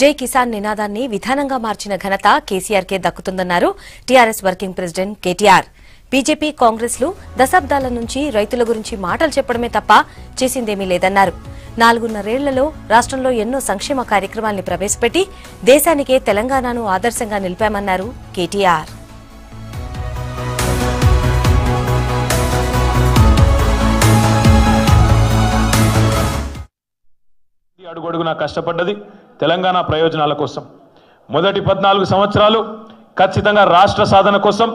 జై కిసాన్ నినాదాన్ని విధానంగా మార్చిన ఘనత కేసీఆర్కే దక్కుతుందన్నారు TRS working president KTR. BJP కాంగ్రెస్లు దశాబ్దాల నుంచి రైతుల గురించి మాటలు చెప్పడమే తప్ప చేసిందేమీ లేదన్నారు. నాలుగున్నరేళ్ళలో రాష్ట్రంలో ఎన్నో సంక్షేమ కార్యక్రమాల్ని ప్రవేశపెట్టి దేశానికే తెలంగాణను ఆదర్శంగా నిలిపామన్నారు కేటీఆర్. అడుగు అడుగడుగునా కష్టపడ్డది. తెలంగాణ ప్రయోజనాల కోసం. మొదటి పద్నాలుగు సంవత్సరాలు ఖచ్చితంగా రాష్ట్ర సాధన కోసం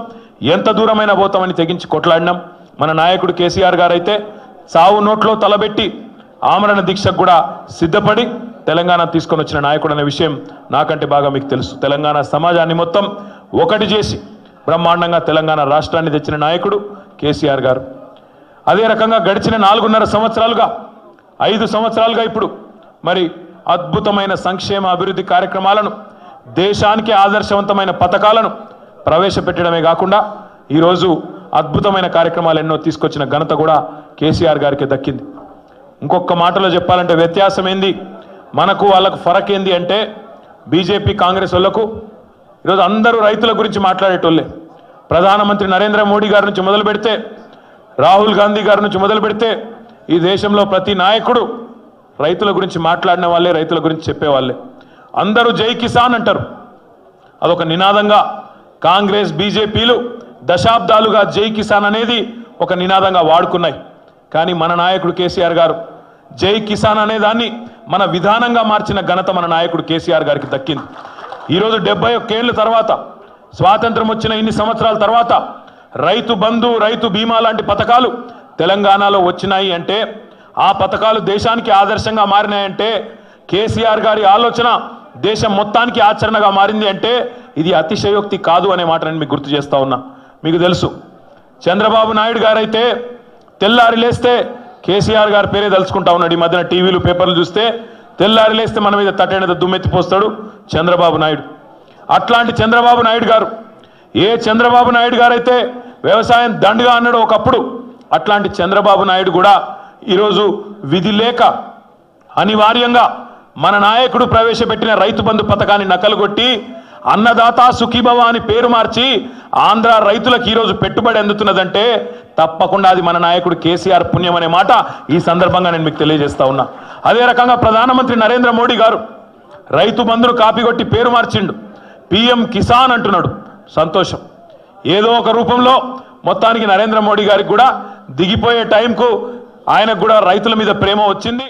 ఎంత దూరమైనా పోతామని తెగించి కొట్లాడినాం. మన నాయకుడు కేసీఆర్ గారైతే సావు నోట్లో తలబెట్టి ఆమరణ దీక్షకు కూడా సిద్ధపడి తెలంగాణ తీసుకొని వచ్చిన నాయకుడు అనే విషయం నాకంటే బాగా మీకు తెలుసు. తెలంగాణ సమాజాన్ని మొత్తం ఒకటి చేసి బ్రహ్మాండంగా తెలంగాణ రాష్ట్రాన్ని తెచ్చిన నాయకుడు కేసీఆర్ గారు. అదే రకంగా గడిచిన నాలుగున్నర సంవత్సరాలుగా ఐదు సంవత్సరాలుగా ఇప్పుడు మరి అద్భుతమైన సంక్షేమ అభివృద్ధి కార్యక్రమాలను దేశానికి ఆదర్శవంతమైన పథకాలను ప్రవేశపెట్టడమే కాకుండా ఈరోజు అద్భుతమైన కార్యక్రమాలు ఎన్నో తీసుకొచ్చిన ఘనత కూడా కేసీఆర్ గారికి దక్కింది. ఇంకొక మాటలో చెప్పాలంటే వ్యత్యాసం ఏంది? మనకు వాళ్ళకు ఫరక్ ఏంది అంటే బీజేపీ కాంగ్రెస్ వాళ్ళకు ఈరోజు అందరూ రైతుల గురించి మాట్లాడేటోళ్ళే. ప్రధానమంత్రి నరేంద్ర మోడీ గారి నుంచి మొదలు పెడితే రాహుల్ గాంధీ గారి నుంచి మొదలు పెడితే ఈ దేశంలో ప్రతి నాయకుడు రైతుల గురించి మాట్లాడిన వాళ్ళే రైతుల గురించి చెప్పేవాళ్ళే. అందరూ జై కిసాన్ అంటారు. అదొక నినాదంగా కాంగ్రెస్ బీజేపీలు దశాబ్దాలుగా జై కిసాన్ అనేది ఒక నినాదంగా వాడుకున్నాయి. కానీ మన నాయకుడు కేసీఆర్ గారు జై కిసాన్ అనే దాన్ని మన విధానంగా మార్చిన ఘనత మన నాయకుడు కేసీఆర్ గారికి దక్కింది. ఈరోజు డెబ్బై ఒక్కేళ్ళ తర్వాత స్వాతంత్రం వచ్చిన ఇన్ని సంవత్సరాల తర్వాత రైతు బంధు రైతు బీమా లాంటి పథకాలు తెలంగాణలో వచ్చినాయి అంటే ఆ పథకాలు దేశానికి ఆదర్శంగా మారినాయంటే కేసీఆర్ గారి ఆలోచన దేశం మొత్తానికి ఆచరణగా మారింది అంటే ఇది అతిశయోక్తి కాదు అనే మాట నేను మీకు గుర్తు చేస్తా ఉన్నా. మీకు తెలుసు. చంద్రబాబు నాయుడు గారైతే తెల్లారి లేస్తే కేసీఆర్ గారి పేరే తలుచుకుంటా ఉన్నాడు. ఈ మధ్యన టీవీలు పేపర్లు చూస్తే తెల్లారి లేస్తే మన మీద తట్టేనది దుమ్మెత్తిపోస్తాడు చంద్రబాబు నాయుడు. అట్లాంటి చంద్రబాబు నాయుడు గారు ఏ చంద్రబాబు నాయుడు గారైతే వ్యవసాయం దండుగా అన్నాడు ఒకప్పుడు అట్లాంటి చంద్రబాబు నాయుడు కూడా ఈరోజు విధి లేక అనివార్యంగా మన నాయకుడు ప్రవేశపెట్టిన రైతు బంధు పథకాన్ని నకలుగొట్టి అన్నదాత సుఖీభవ అని పేరు మార్చి ఆంధ్ర రైతులకు ఈరోజు పెట్టుబడి అందుతున్నదంటే తప్పకుండా అది మన నాయకుడు కేసీఆర్ పుణ్యం అనే మాట ఈ సందర్భంగా నేను మీకు తెలియజేస్తా ఉన్నా. అదే రకంగా ప్రధానమంత్రి నరేంద్ర మోడీ గారు రైతు బంధును కాపీ కొట్టి పేరు మార్చిండు. పిఎం కిసాన్ అంటున్నాడు. సంతోషం. ఏదో ఒక రూపంలో మొత్తానికి నరేంద్ర మోడీ గారికి కూడా దిగిపోయే టైంకు ఆయనకు కూడా రైతుల మీద ప్రేమ వచ్చింది.